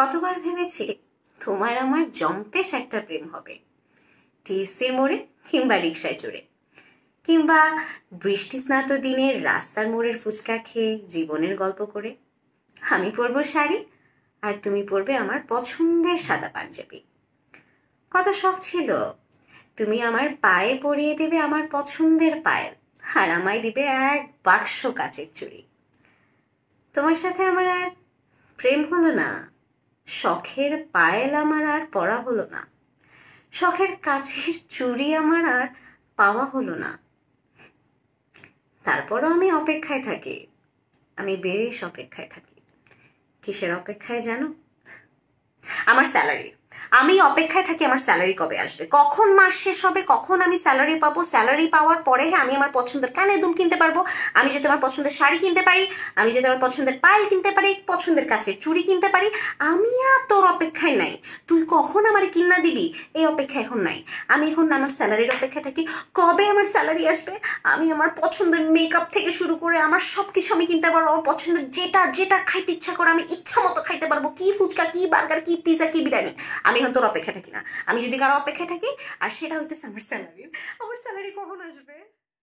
কতবার ভেবেছি তোমার আমার জম্পেশ একটা প্রেম হবে। টিএসসির মোড়ে কিংবা রিক্সায় চড়ে। কিংবা বৃষ্টি স্নাত দিনের রাস্তার মোড়ের ফুচকা খেয়ে জীবনের গল্প করে। আমি পরবো শাড়ি আর তুমি পরবে আমার পছন্দের সাদা পাঞ্জাবি। কত শখ ছিল। তুমি আমার পায়ে পরিয়ে দেবে আমার পছন্দের পায়েল আর আমায় দিবে এক বাক্স কাচের চুড়ি। তোমার সাথে আমার আর প্রেম হলো না। শখের পায়েল আমার আর পড়া হলো না। শখের কাছের চুরি আমার আর পাওয়া হলো না। তারপরও আমি অপেক্ষায় থাকি। আমি বেশ অপেক্ষায় থাকি। কিসের অপেক্ষায় জানো? আমার স্যালারি। আমি অপেক্ষায় থাকি আমার স্যালারি কবে আসবে। কখন মাস শেষ হবে, কখন আমি স্যালারি পাবো স্যালারি পাওয়ার পরে আমি আমার পছন্দের কানে দুল কিনতে পারব, আমি যাতে আমার পছন্দের শাড়ি কিনতে পারি, আমি যাতে আমার পছন্দের পায়েল কিনতে পারি, পছন্দের কাছের চুড়ি কিনতে পারি, আমি আর তোর অপেক্ষায় নাই। তুই কখন আমার কিনা দিবি? এই অপেক্ষা এখন নাই। আমি এখন আমার স্যালারির অপেক্ষায় থাকি। কবে আমার স্যালারি আসবে? আমি আমার পছন্দের মেকআপ থেকে শুরু করে আমার সব কিছু আমি কিনতে পারব, আমার পছন্দের যেটা যেটা খাইতে ইচ্ছা করে আমি ইচ্ছা মতো খাইতে পারব। কি ফুচকা, কি বার্গার কি পিজা কি বিরিয়ানি। আমি হয়তো তোর অপেক্ষা থাকি না। আমি যদি কারও অপেক্ষায় থাকি, আর সেটা হইতেছে আমার স্যালারি আমার স্যালারি কখন আসবে?